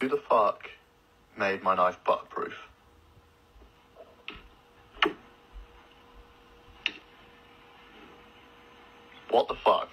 Who the fuck made my knife butterproof? What the fuck?